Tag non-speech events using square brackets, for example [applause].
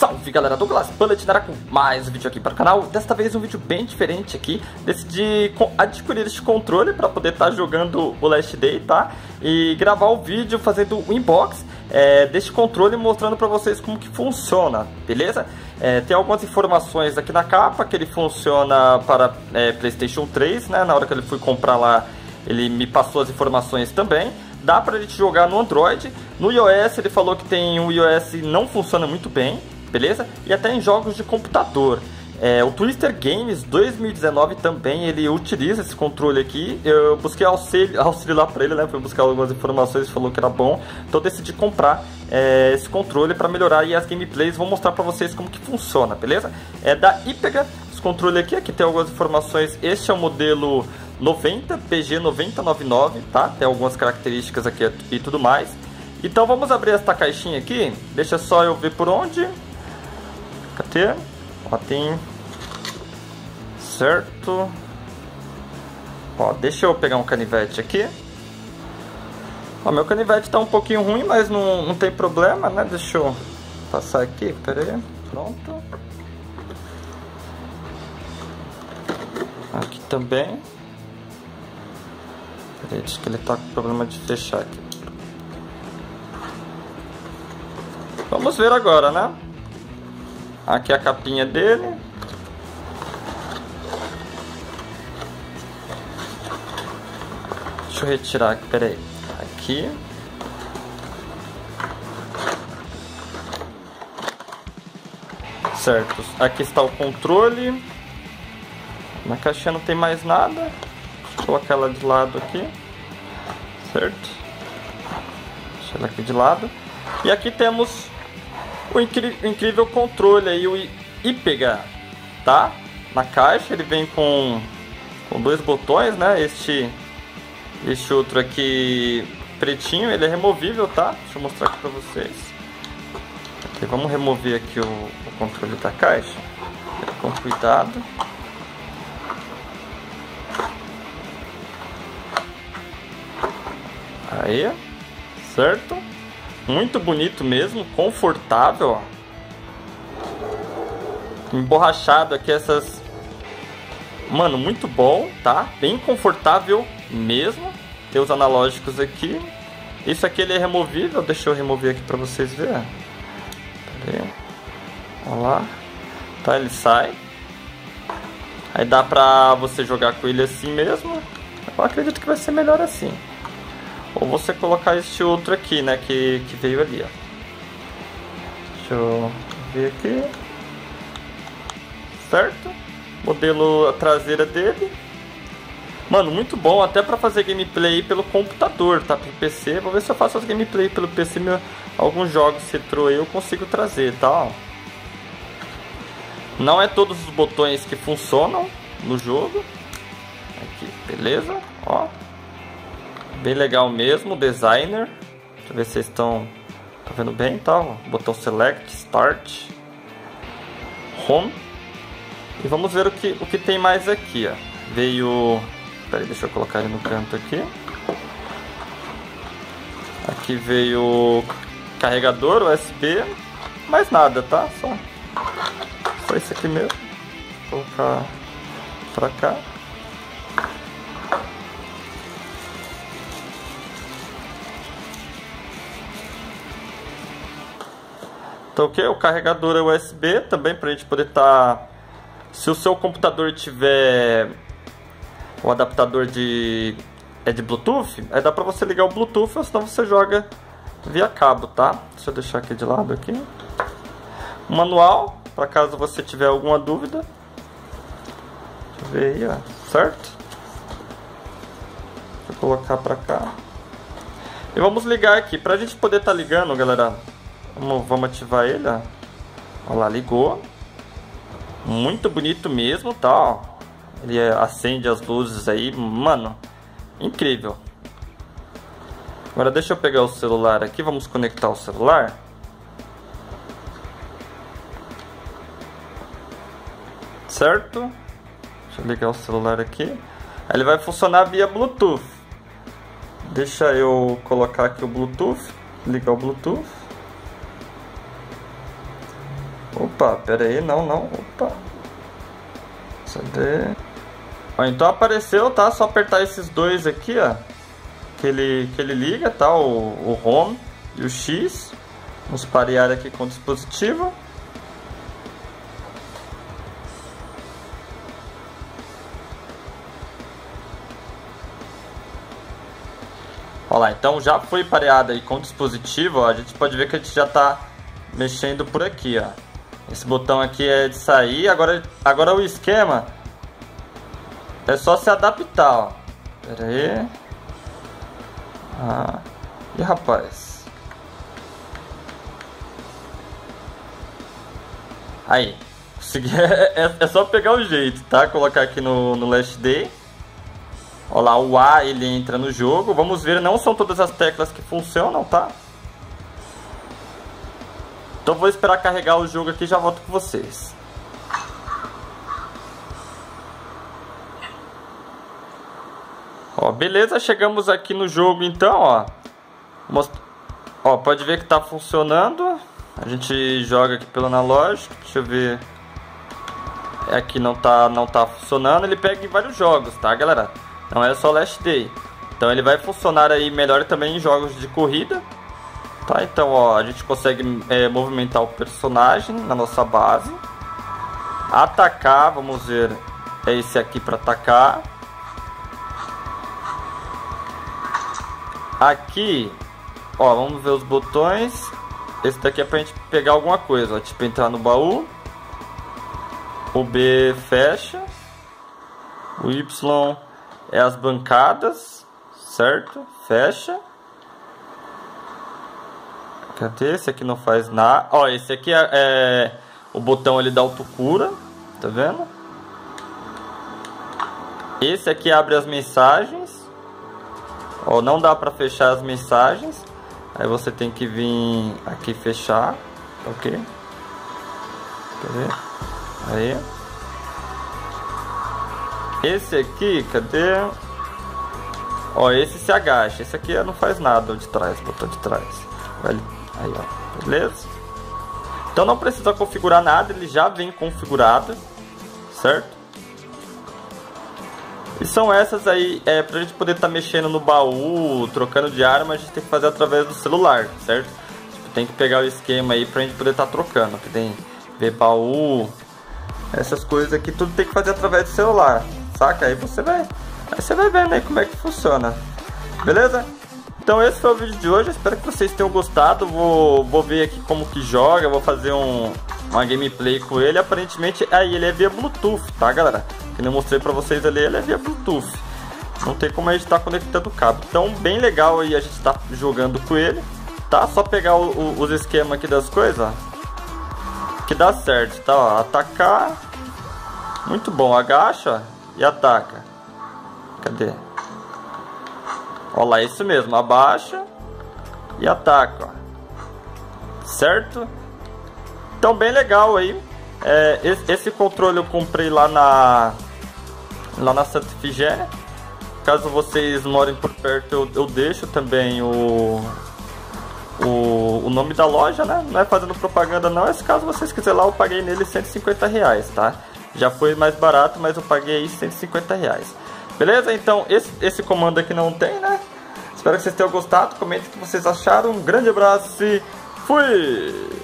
Salve galera, Douglas Bullet na com mais um vídeo aqui para o canal Desta vez um vídeo bem diferente aqui Decidi adquirir este controle para poder estar tá jogando o Last Day, tá? E gravar o vídeo fazendo o unbox é, deste controle mostrando para vocês como que funciona, beleza? É, tem algumas informações aqui na capa que ele funciona para é, Playstation 3, né? Na hora que ele fui comprar lá, ele me passou as informações também Dá pra gente jogar no Android. No iOS ele falou que tem o iOS não funciona muito bem, beleza? E até em jogos de computador. É, o Twister Games 2019 também ele utiliza esse controle aqui. Eu busquei auxílio, [laughs] auxílio lá para ele, né? Fui buscar algumas informações, falou que era bom. Então decidi comprar é, esse controle para melhorar as gameplays. Vou mostrar para vocês como que funciona, beleza? É da Ipega esse controle aqui. Aqui tem algumas informações. Este é o modelo 90 PG 9099, tá? Tem algumas características aqui e tudo mais. Então vamos abrir esta caixinha aqui. Deixa só eu ver por onde. Cadê? Ó, tem... Certo. Ó, deixa eu pegar um canivete aqui. Ó, meu canivete tá um pouquinho ruim, mas não, não tem problema, né? Deixa eu passar aqui, pera aí. Pronto. Aqui também. Peraí, acho que ele tá com problema de fechar aqui. Vamos ver agora, né? Aqui é a capinha dele. Deixa eu retirar aqui, peraí. Aqui. Certo. Aqui está o controle. Na caixinha não tem mais nada. Vou colocar ela de lado aqui. Certo? Deixa ela aqui de lado. E aqui temos o incrível controle aí, o IPEGA, tá? Na caixa ele vem com, com dois botões, né? Este, este outro aqui pretinho, ele é removível, tá? Deixa eu mostrar aqui pra vocês. Aqui, vamos remover aqui o, o controle da caixa. Com cuidado. Aí, certo? Muito bonito mesmo, confortável, ó. Emborrachado aqui essas... Mano, muito bom, tá? Bem confortável mesmo. Tem os analógicos aqui. Isso aqui ele é removível, deixa eu remover aqui pra vocês verem. Olha lá. Tá, ele sai. Aí dá pra você jogar com ele assim mesmo. Eu acredito que vai ser melhor assim. Ou você colocar este outro aqui, né? Que, que veio ali, ó. Deixa eu ver aqui. Certo? Modelo traseira dele. Mano, muito bom até pra fazer gameplay pelo computador, tá? Pro PC. Vou ver se eu faço as gameplay pelo PC. Meu, alguns jogos retrô aí eu consigo trazer, tá? Não é todos os botões que funcionam no jogo. Aqui, beleza? Ó. Bem legal mesmo, designer. Deixa eu ver se vocês estão tá vendo bem, tá? Botão select, start, home. E vamos ver o que, o que tem mais aqui, ó. Veio... Peraí, deixa eu colocar ele no canto aqui. Aqui veio carregador USB. Mais nada, tá? Só, só isso aqui mesmo. Vou colocar pra cá. Então o que? O carregador é USB também para a gente poder estar. Tá... Se o seu computador tiver o adaptador de é de Bluetooth, aí dá para você ligar o Bluetooth, ou senão você joga via cabo, tá? Deixa eu deixar aqui de lado aqui. O manual, para caso você tiver alguma dúvida. Deixa eu ver aí, ó, certo? Vou colocar para cá. E vamos ligar aqui, para a gente poder estar tá ligando, galera. Vamos, vamos ativar ele, ó. Olha lá, ligou. Muito bonito mesmo, tá? Ó. Ele acende as luzes aí, mano. Incrível. Agora deixa eu pegar o celular aqui, vamos conectar o celular. Certo? Deixa eu ligar o celular aqui. Ele vai funcionar via Bluetooth. Deixa eu colocar aqui o Bluetooth, ligar o Bluetooth. Opa, pera aí, não, não, opa. Cadê? Ó, então apareceu, tá? Só apertar esses dois aqui, ó. Que ele, que ele liga, tá? O, o Home e o X. Vamos parear aqui com o dispositivo. Olha lá, então já foi pareado aí com o dispositivo, ó, a gente pode ver que a gente já está mexendo por aqui, ó. Esse botão aqui é de sair, agora, agora o esquema é só se adaptar, ó. Pera aí. Ah, e rapaz. Aí, consegui, [laughs] é, é, só pegar o jeito, tá? Colocar aqui no, no Last Day. Olha lá, o A ele entra no jogo. Vamos ver, não são todas as teclas que funcionam, tá? Então vou esperar carregar o jogo aqui e já volto com vocês. Ó, beleza, chegamos aqui no jogo então, ó. Most... Ó, pode ver que tá funcionando. A gente joga aqui pelo analógico. Deixa eu ver. É aqui não tá, não tá funcionando. Ele pega em vários jogos, tá, galera? Não é só Last Day. Então ele vai funcionar aí melhor também em jogos de corrida. Tá, então ó, a gente consegue é, movimentar o personagem na nossa base. Atacar, vamos ver, é esse aqui para atacar. Aqui, ó, vamos ver os botões. Esse daqui é pra gente pegar alguma coisa, ó, tipo entrar no baú. O B fecha. O Y é as bancadas, certo? Fecha. Cadê? Esse aqui não faz nada. Ó, esse aqui é, é o botão ali da autocura, tá vendo? Esse aqui abre as mensagens. Ó, não dá pra fechar as mensagens. Aí você tem que vir aqui fechar, ok? Cadê? Aí. Esse aqui, cadê? Ó, esse se agacha. Esse aqui não faz nada, de trás, botão de trás. Aí, ó, beleza? Então não precisa configurar nada, ele já vem configurado, certo? E são essas aí, é, pra gente poder estar tá mexendo no baú, trocando de arma, a gente tem que fazer através do celular, certo? Tipo, tem que pegar o esquema aí pra gente poder estar tá trocando, que tem ver baú, essas coisas aqui, tudo tem que fazer através do celular saca? Aí você vai, aí você vai vendo aí como é que funciona, beleza? Então esse foi o vídeo de hoje, espero que vocês tenham gostado, vou, vou ver aqui como que joga, vou fazer um, uma gameplay com ele, aparentemente aí ele é via Bluetooth, tá galera? Que eu mostrei pra vocês ali, ele é via Bluetooth, não tem como a gente estar tá conectando o cabo, então bem legal aí a gente tá jogando com ele, tá? Só pegar o, o, os esquemas aqui das coisas, que dá certo, tá? Ó, atacar, muito bom, agacha, e ataca. Cadê? Olha lá, isso mesmo, abaixa e ataca, ó. Certo? Então, bem legal aí. É, esse, esse, controle eu comprei lá na lá na Santa Ifigênia. Caso vocês morem por perto, eu, eu deixo também o, o, o nome da loja, né? Não é fazendo propaganda não, esse caso vocês quiserem lá, eu paguei nele 150 reais, tá? Já foi mais barato, mas eu paguei 150 reais. Beleza? Então, esse, esse comando aqui não tem, né? Espero que vocês tenham gostado. Comentem o que vocês acharam. Um grande abraço e fui!